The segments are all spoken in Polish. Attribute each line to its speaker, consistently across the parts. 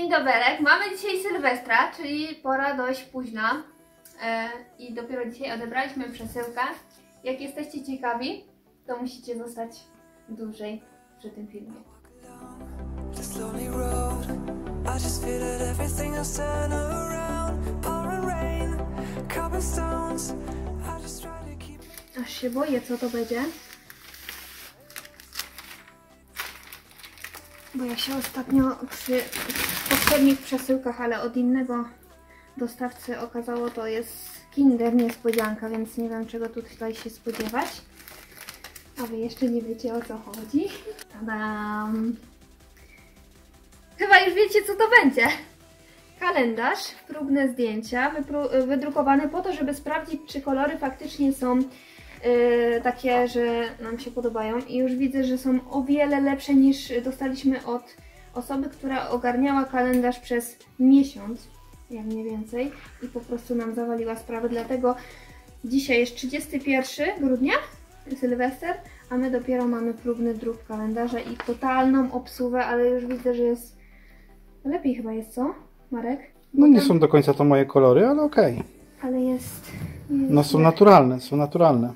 Speaker 1: Dzień doberek. Mamy dzisiaj Sylwestra, czyli pora dość późna. E, I dopiero dzisiaj odebraliśmy przesyłkę. Jak jesteście ciekawi, to musicie zostać dłużej przy tym filmie. Aż się boję, co to będzie. Bo ja się ostatnio przy poprzednich przesyłkach, ale od innego dostawcy okazało, to jest Kinder niespodzianka, więc nie wiem czego tu tutaj się spodziewać. A wy jeszcze nie wiecie o co chodzi. Tadam! Chyba już wiecie co to będzie. Kalendarz, próbne zdjęcia, wydrukowany po to, żeby sprawdzić, czy kolory faktycznie są yy, takie, że nam się podobają. I już widzę, że są o wiele lepsze niż dostaliśmy od osoby, która ogarniała kalendarz przez miesiąc, jak mniej więcej, i po prostu nam zawaliła sprawę. Dlatego dzisiaj jest 31 grudnia, Sylwester, a my dopiero mamy próbny druk kalendarza i totalną obsługę, ale już widzę, że jest lepiej chyba jest, co, Marek?
Speaker 2: No nie są do końca to moje kolory, ale okej.
Speaker 1: Ale jest... jest
Speaker 2: No są naturalne, są naturalne.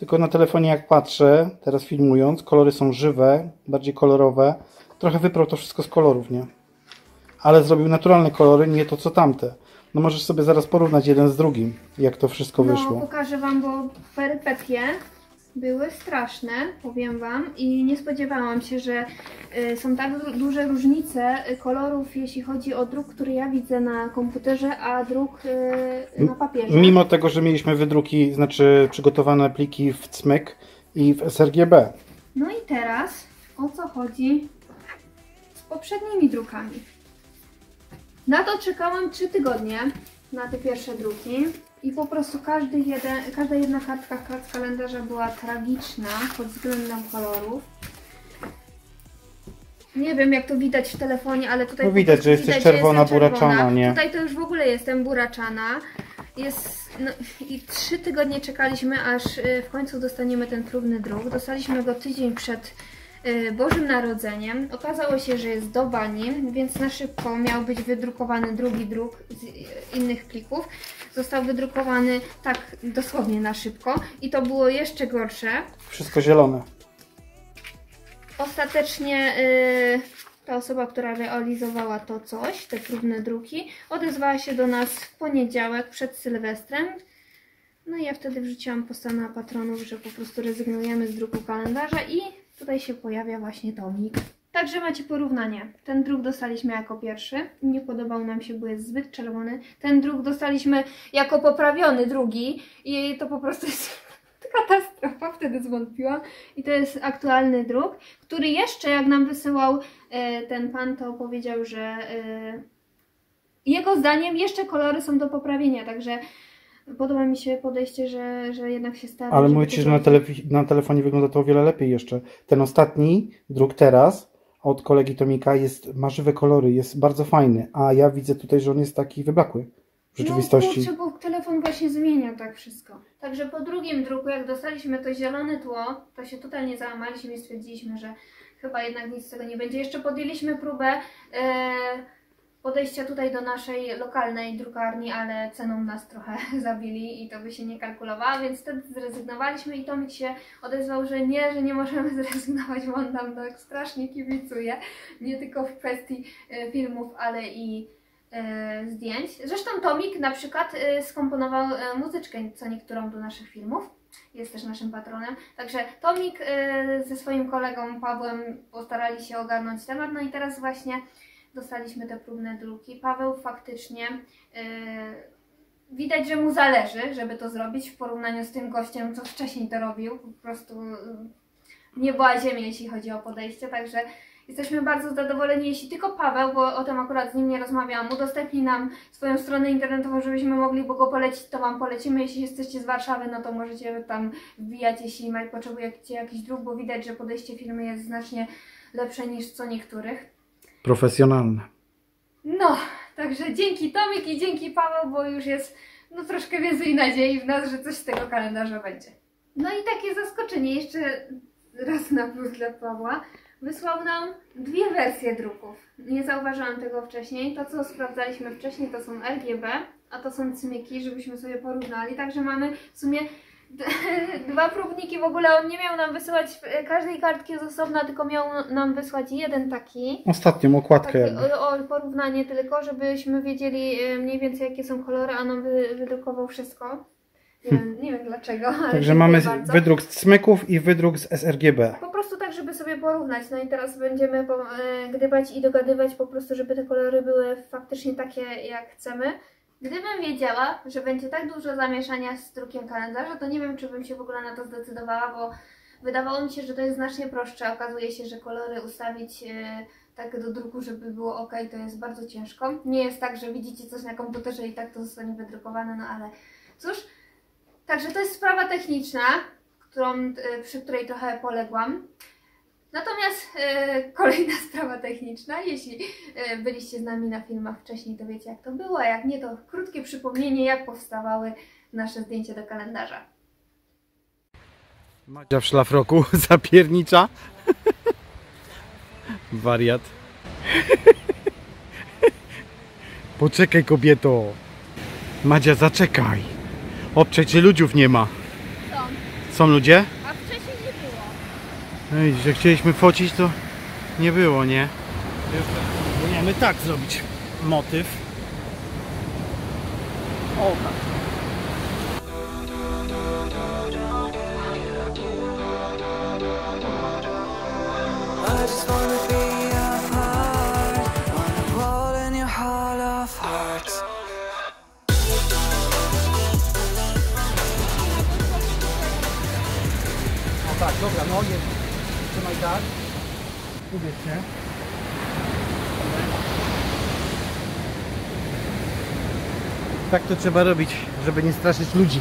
Speaker 2: Tylko na telefonie jak patrzę, teraz filmując, kolory są żywe, bardziej kolorowe. Trochę wyprał to wszystko z kolorów, nie? Ale zrobił naturalne kolory, nie to co tamte. No możesz sobie zaraz porównać jeden z drugim, jak to wszystko
Speaker 1: No,
Speaker 2: wyszło.
Speaker 1: pokażę Wam, bo perypetie były straszne, powiem Wam, i nie spodziewałam się, że y, są tak du- duże różnice kolorów, jeśli chodzi o druk, który ja widzę na komputerze, a druk y, na papierze.
Speaker 2: Mimo tego, że mieliśmy wydruki, znaczy przygotowane pliki w CMYK i w sRGB.
Speaker 1: No i teraz o co chodzi z poprzednimi drukami. Na to czekałam 3 tygodnie, na te pierwsze druki. I po prostu każdy jeden, każda jedna kartka ka- z kalendarza była tragiczna pod względem kolorów. Nie wiem jak to widać w telefonie, ale tutaj
Speaker 2: No widać, że jesteś
Speaker 1: widać,
Speaker 2: czerwona,
Speaker 1: jestem
Speaker 2: buraczana, nie?
Speaker 1: Tutaj to już w ogóle jestem buraczana. Jest, no, I trzy tygodnie czekaliśmy, aż y, w końcu dostaniemy ten próbny druk. Dostaliśmy go tydzień przed Bożym Narodzeniem. Okazało się, że jest do bani, więc na szybko miał być wydrukowany drugi druk z y, innych plików. Został wydrukowany tak dosłownie na szybko i to było jeszcze gorsze.
Speaker 2: Wszystko zielone.
Speaker 1: Ostatecznie y, ta osoba, która realizowała to coś, te próbne druki, odezwała się do nas w poniedziałek przed Sylwestrem. No i ja wtedy wrzuciłam posta na patronów, że po prostu rezygnujemy z druku kalendarza i tutaj się pojawia właśnie tomik. Także macie porównanie. Ten druk dostaliśmy jako pierwszy. Nie podobał nam się, bo jest zbyt czerwony. Ten druk dostaliśmy jako poprawiony drugi i to po prostu jest katastrofa. Wtedy zwątpiłam. I to jest aktualny druk, który jeszcze jak nam wysyłał e, ten pan, to powiedział, że e, jego zdaniem jeszcze kolory są do poprawienia, także podoba mi się podejście, że, że jednak się stara.
Speaker 2: Ale
Speaker 1: to
Speaker 2: że na, telefi- na telefonie wygląda to o wiele lepiej jeszcze. Ten ostatni druk teraz od kolegi Tomika jest, ma żywe kolory, jest bardzo fajny, a ja widzę tutaj, że on jest taki wyblakły w rzeczywistości.
Speaker 1: No kurczę, bo telefon właśnie zmienia tak wszystko. Także po drugim druku, jak dostaliśmy to zielone tło, to się totalnie załamaliśmy i stwierdziliśmy, że chyba jednak nic z tego nie będzie. Jeszcze podjęliśmy próbę e, podejścia tutaj do naszej lokalnej drukarni, ale ceną nas trochę zabili i to by się nie kalkulowała, więc wtedy zrezygnowaliśmy i Tomik się odezwał, że nie, że nie możemy zrezygnować, bo on nam tak strasznie kibicuje. Nie tylko w kwestii e, filmów, ale i e, zdjęć. Zresztą Tomik na przykład e, skomponował muzyczkę co niektórą do naszych filmów. Jest też naszym patronem. Także Tomik ze swoim kolegą Pawłem postarali się ogarnąć temat. No i teraz właśnie dostaliśmy te próbne druki. Paweł faktycznie e, widać, że mu zależy, żeby to zrobić w porównaniu z tym gościem, co wcześniej to robił. Po prostu e, nie była ziemia, jeśli chodzi o podejście. Także Jesteśmy bardzo zadowoleni, jeśli tylko Paweł, bo o tym akurat z nim nie rozmawiałam, udostępni nam swoją stronę internetową, żebyśmy mogli go polecić, to Wam polecimy. Jeśli jesteście z Warszawy, no to możecie tam wbijać, jeśli potrzebujecie jakiś druk, bo widać, że podejście firmy jest znacznie lepsze niż co niektórych.
Speaker 2: Profesjonalne.
Speaker 1: No, także dzięki Tomik i dzięki Paweł, bo już jest no troszkę więcej nadziei w nas, że coś z tego kalendarza będzie. No i takie zaskoczenie, jeszcze raz na plus dla Pawła. wysłał nam dwie wersje druków. Nie zauważyłam tego wcześniej. To, co sprawdzaliśmy wcześniej, to są RGB, a to są cymyki, żebyśmy sobie porównali. Także mamy w sumie dwa próbniki. W ogóle on nie miał nam wysyłać e, każdej kartki z osobna, tylko miał nam wysłać jeden taki.
Speaker 2: Ostatnią okładkę jakby.
Speaker 1: o, o porównanie tylko, żebyśmy wiedzieli e, mniej więcej jakie są kolory, a nam wy, wydrukował wszystko. Nie, wiem, nie wiem dlaczego, ale
Speaker 2: Także mamy
Speaker 1: bardzo.
Speaker 2: wydruk z cmyków i wydruk z sRGB.
Speaker 1: Po prostu tak, żeby sobie porównać. No i teraz będziemy e, gdybać i dogadywać po prostu, żeby te kolory były faktycznie takie, jak chcemy. Gdybym wiedziała, że będzie tak dużo zamieszania z drukiem kalendarza, to nie wiem, czy bym się w ogóle na to zdecydowała, bo wydawało mi się, że to jest znacznie prostsze. Okazuje się, że kolory ustawić e, tak do druku, żeby było ok, to jest bardzo ciężko. Nie jest tak, że widzicie coś na komputerze i tak to zostanie wydrukowane, no ale cóż. Także to jest sprawa techniczna, którą, e, przy której trochę poległam. Natomiast e, kolejna sprawa techniczna, jeśli e, byliście z nami na filmach wcześniej, to wiecie jak to było, a jak nie, to krótkie przypomnienie, jak powstawały nasze zdjęcia do kalendarza.
Speaker 2: Madzia w szlafroku zapiernicza. Wariat. Poczekaj kobieto. Madzia zaczekaj. Obczaj, czy ludziów nie ma.
Speaker 1: Są,
Speaker 2: Są ludzie?
Speaker 1: a wcześniej nie było.
Speaker 2: No i że chcieliśmy focić, to nie było, nie? Próbujemy tak zrobić motyw. O, tak. No tak, dobra, no jest. Trzymaj tak. Ubierz się. Tak to trzeba robić, żeby nie straszyć ludzi.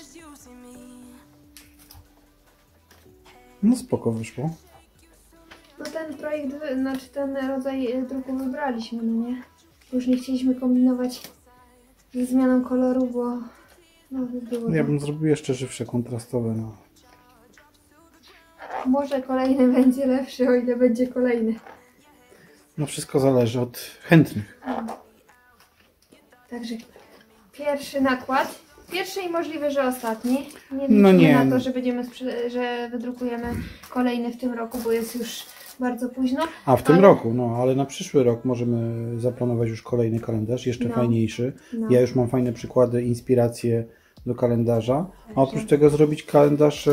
Speaker 3: As you see me.
Speaker 2: No spoko wyszło.
Speaker 1: No ten projekt, znaczy ten rodzaj druku wybraliśmy, no nie? Już nie chcieliśmy kombinować ze zmianą koloru, bo no było
Speaker 2: Ja bym zrobił jeszcze żywsze, kontrastowe. No.
Speaker 1: Może kolejny będzie lepszy, o ile będzie kolejny.
Speaker 2: no wszystko zależy od chętnych.
Speaker 1: Także pierwszy nakład. Pierwszy i możliwe, że ostatni. Nie
Speaker 2: No nie,
Speaker 1: na
Speaker 2: no.
Speaker 1: to, że będziemy że wydrukujemy kolejny w tym roku, bo jest już bardzo późno.
Speaker 2: A w tym
Speaker 1: Ale-
Speaker 2: roku, no ale na przyszły rok możemy zaplanować już kolejny kalendarz, jeszcze
Speaker 1: No.
Speaker 2: fajniejszy.
Speaker 1: No.
Speaker 2: Ja już mam fajne przykłady, inspiracje do kalendarza. A oprócz tego zrobić kalendarz e,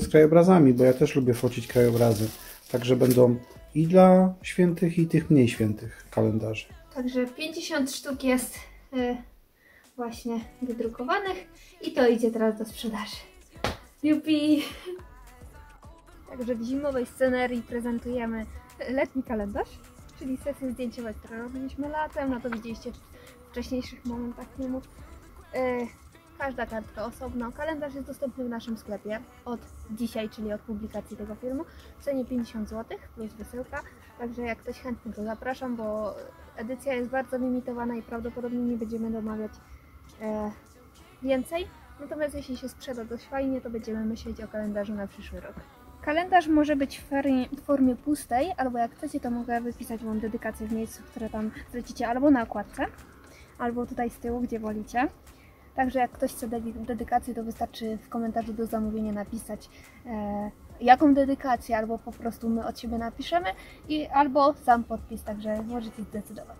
Speaker 2: z krajobrazami, bo ja też lubię focić krajobrazy. Także będą i dla świętych, i tych mniej świętych kalendarzy.
Speaker 1: Także 50 sztuk jest y, właśnie wydrukowanych i to idzie teraz do sprzedaży. Jupi! Także w zimowej scenerii prezentujemy letni kalendarz, czyli sesję zdjęciową, którą robiliśmy latem, no to widzieliście w wcześniejszych momentach filmów. Y, Każda kartka osobno. Kalendarz jest dostępny w naszym sklepie od dzisiaj, czyli od publikacji tego filmu, w cenie 50 zł plus wysyłka. Także jak ktoś chętny, to zapraszam, bo edycja jest bardzo limitowana i prawdopodobnie nie będziemy domawiać e, więcej. Natomiast jeśli się sprzeda dość fajnie, to będziemy myśleć o kalendarzu na przyszły rok. Kalendarz może być w formie, w formie pustej, albo jak chcecie, to mogę wypisać Wam dedykację w miejscu, które tam zlecicie, albo na okładce, albo tutaj z tyłu, gdzie wolicie. Także jak ktoś chce dedykację, to wystarczy w komentarzu do zamówienia napisać e, jaką dedykację, albo po prostu my od siebie napiszemy, i albo sam podpis, także możecie zdecydować.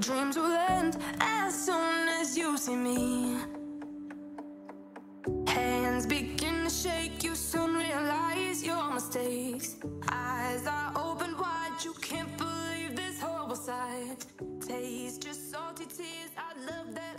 Speaker 3: Dreams will end as soon as you see me. Hands begin to shake, you soon realize your mistakes. Eyes are open wide, you can't believe this horrible sight. Taste your salty tears, I love that